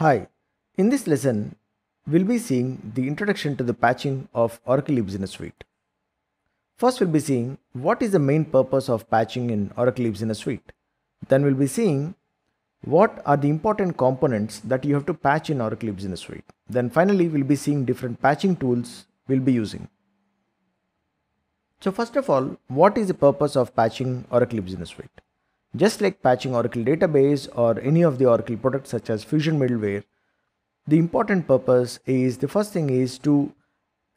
Hi, in this lesson, we'll be seeing the introduction to the patching of Oracle eBusiness Suite. First, we'll be seeing what is the main purpose of patching in Oracle eBusiness Suite. Then we'll be seeing what are the important components that you have to patch in Oracle eBusiness Suite. Then finally, we'll be seeing different patching tools we'll be using. So first of all, what is the purpose of patching Oracle eBusiness Suite? Just like patching Oracle database or any of the Oracle products such as Fusion middleware, the important purpose is the first thing is to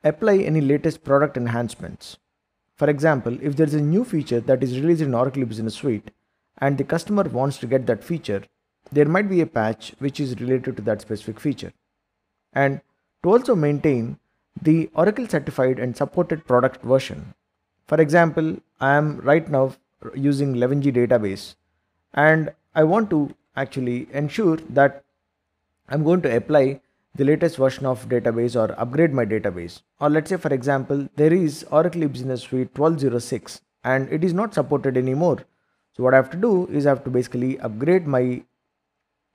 apply any latest product enhancements. For example, if there is a new feature that is released in Oracle Business Suite and the customer wants to get that feature, there might be a patch which is related to that specific feature. And to also maintain the Oracle certified and supported product version. For example, I am right now using 11g database and I want to actually ensure that I'm going to apply the latest version of database or upgrade my database. Or let's say for example, there is Oracle Business Suite 1206 and it is not supported anymore. So what I have to do is I have to basically upgrade my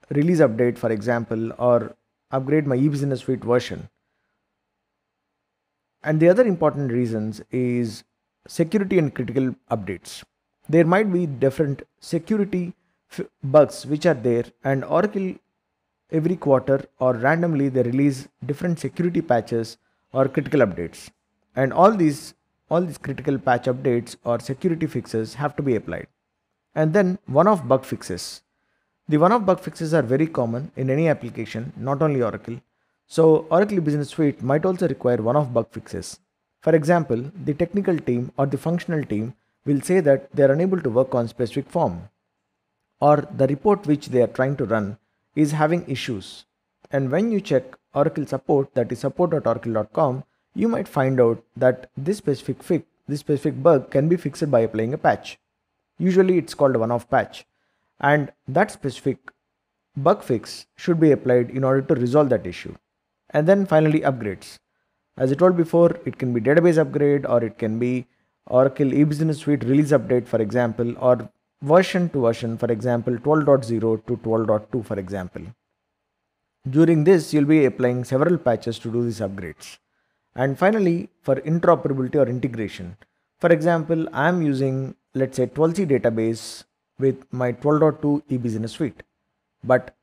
release update for example or upgrade my eBusiness Suite version. And the other important reasons is security and critical updates there might be different security bugs which are there and Oracle every quarter or randomly they release different security patches or critical updates. And all these all these critical patch updates or security fixes have to be applied. And then one-off bug fixes. The one-off bug fixes are very common in any application not only Oracle. So Oracle Business Suite might also require one-off bug fixes. For example the technical team or the functional team will say that they are unable to work on specific form or the report which they are trying to run is having issues. And when you check Oracle support that is support.oracle.com, you might find out that this specific fix, this specific bug can be fixed by applying a patch. Usually it's called a one-off patch and that specific bug fix should be applied in order to resolve that issue. And then finally upgrades. As I told before, it can be database upgrade or it can be Oracle eBusiness Suite release update, for example, or version to version, for example, 12.0 to 12.2, for example. During this, you'll be applying several patches to do these upgrades. And finally, for interoperability or integration, for example, I'm using, let's say, 12c database with my 12.2 eBusiness Suite, but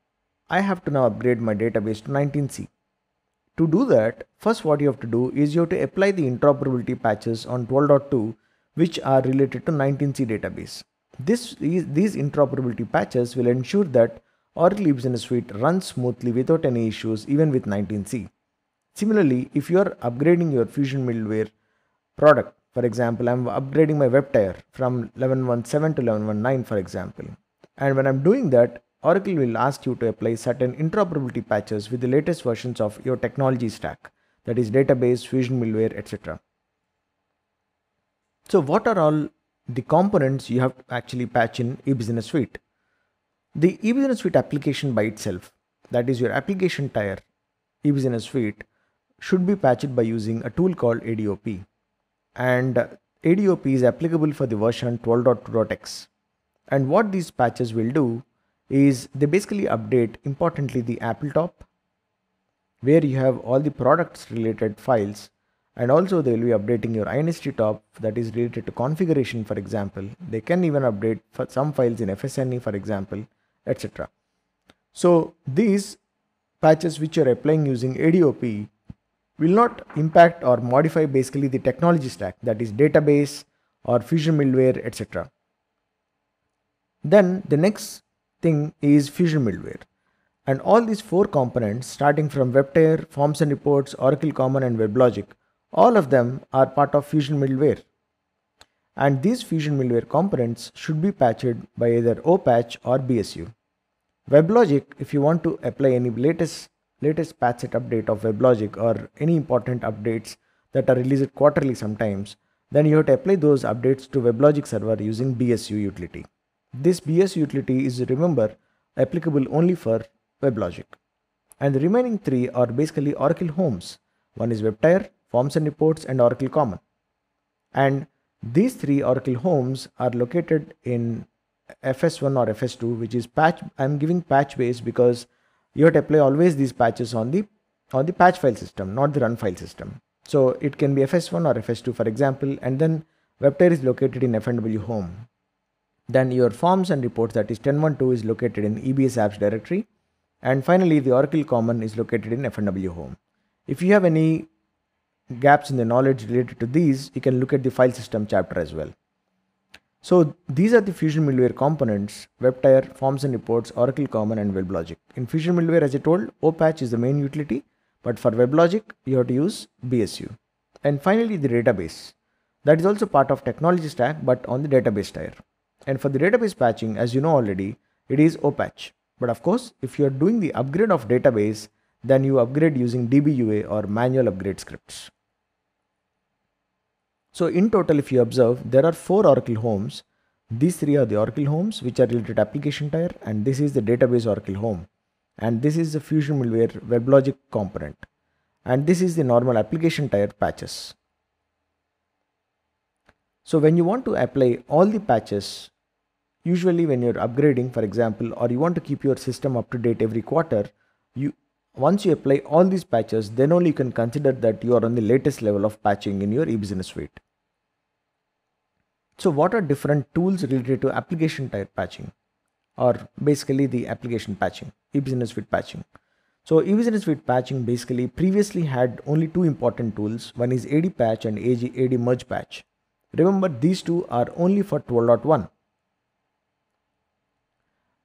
I have to now upgrade my database to 19c. To do that, first what you have to do is you have to apply the interoperability patches on 12.2 which are related to 19c database. This, these, interoperability patches will ensure that Oracle Business Suite runs smoothly without any issues even with 19c. Similarly, if you are upgrading your Fusion middleware product, for example, I'm upgrading my WebTier from 11.17 to 11.19 for example. And when I'm doing that, Oracle will ask you to apply certain interoperability patches with the latest versions of your technology stack, that is database, Fusion middleware, etc. So what are all the components you have to actually patch in eBusiness Suite? The eBusiness Suite application by itself, that is your application tier, eBusiness Suite, should be patched by using a tool called ADOP. And uh, ADOP is applicable for the version 12.2.x. And what these patches will do is they basically update importantly the APPL_TOP where you have all the products related files and also they will be updating your INST top that is related to configuration for example. They can even update for some files in FS_NE for example etc. So these patches which you are applying using ADOP will not impact or modify basically the technology stack that is database or fusion middleware etc. Then the next thing is Fusion middleware. And all these four components starting from WebTier, Forms and Reports, Oracle Common and WebLogic, all of them are part of Fusion middleware. And these Fusion middleware components should be patched by either OPatch or BSU. WebLogic, if you want to apply any latest latest patch set update of WebLogic or any important updates that are released quarterly sometimes, then you have to apply those updates to WebLogic server using BSU utility. This BS utility is remember applicable only for WebLogic. And the remaining three are basically Oracle homes. One is WebTier, Forms and Reports and Oracle Common. And these three Oracle homes are located in FS1 or FS2 which is patch. I'm giving patch base because you have to apply always these patches on the on the patch file system, not the run file system. So it can be FS1 or FS2 for example, and then WebTier is located in FMW home. Then your forms and reports that is 1012 is located in EBS apps directory. And finally, the Oracle common is located in FMW home. If you have any gaps in the knowledge related to these, you can look at the file system chapter as well. So these are the Fusion Middleware components, WebTier, Forms and Reports, Oracle Common and WebLogic. In Fusion Middleware, as I told, OPatch is the main utility, but for WebLogic, you have to use BSU. And finally, the database. That is also part of technology stack, but on the database tier. And for the database patching, as you know already, it is OPatch. But of course, if you are doing the upgrade of database, then you upgrade using DBUA or manual upgrade scripts. So in total, if you observe, there are four Oracle homes. These three are the Oracle homes, which are related to application tier, and this is the database Oracle home. And this is the Fusion Middleware WebLogic component. And this is the normal application tier patches. So when you want to apply all the patches, usually when you're upgrading, for example, or you want to keep your system up to date every quarter, you once you apply all these patches, then only you can consider that you are on the latest level of patching in your e-business suite. So what are different tools related to application type patching or basically the application patching, eBusiness Suite patching. So eBusiness Suite patching basically previously had only two important tools. One is AD patch and AD, AD merge patch. Remember these two are only for 12.1.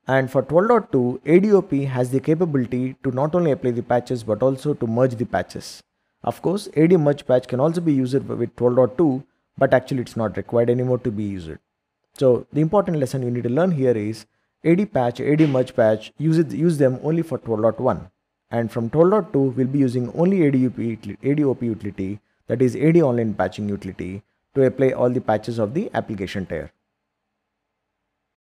And for 12.2, ADOP has the capability to not only apply the patches but also to merge the patches. Of course, AD merge patch can also be used with 12.2 but actually it's not required anymore to be used. So the important lesson you need to learn here is AD patch, AD merge patch, use, it, use them only for 12.1 and from 12.2 we'll be using only ADOP, ADOP utility that is AD online patching utility to apply all the patches of the application tier.